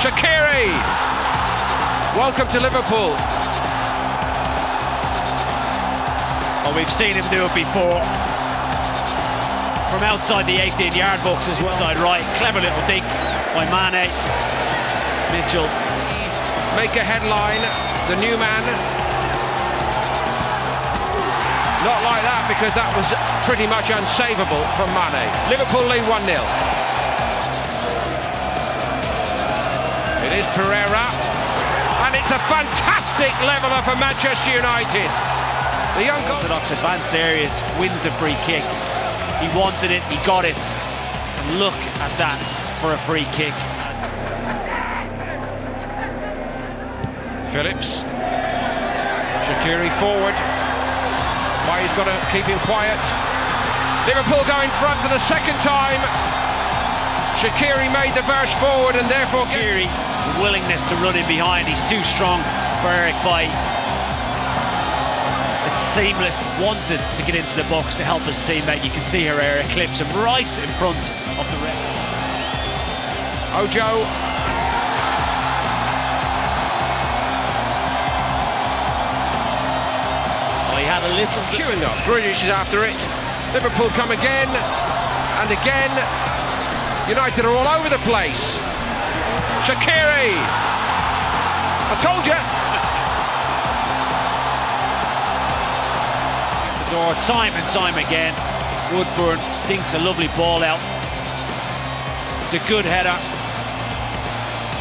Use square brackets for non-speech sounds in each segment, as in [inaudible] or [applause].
Shaqiri. Welcome to Liverpool. Well, we've seen him do it before. From outside the 18-yard box as well. Inside right, clever little dig by Mane. Mitchell. Make a headline, the new man. Not like that because that was pretty much unsavable from Mane. Liverpool lead 1-0. It is Pereira. And it's a fantastic leveller for Manchester United. The young Orthodox advanced areas wins the free kick. He wanted it, he got it. And look at that for a free kick. Phillips. Shaqiri forward. Why he's got to keep him quiet. Liverpool go in front for the second time. Shaqiri made the burst forward and therefore Shaqiri, the willingness to run in behind. He's too strong for Eric Bailly seamless, wanted to get into the box to help his teammate. You can see Herrera clips him right in front of the red. Ojo. Had a little... Queuing up. Grealish is after it. Liverpool come again and again. United are all over the place. Shaqiri. I told you. the door time and time again. Woodburn thinks a lovely ball out. It's a good header.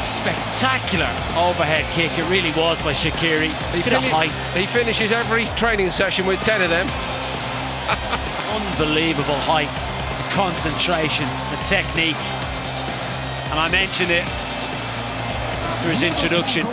Spectacular overhead kick, it really was by Shaqiri. He, fini he finishes every training session with 10 of them. [laughs] Unbelievable height, concentration, the technique. And I mentioned it through his introduction.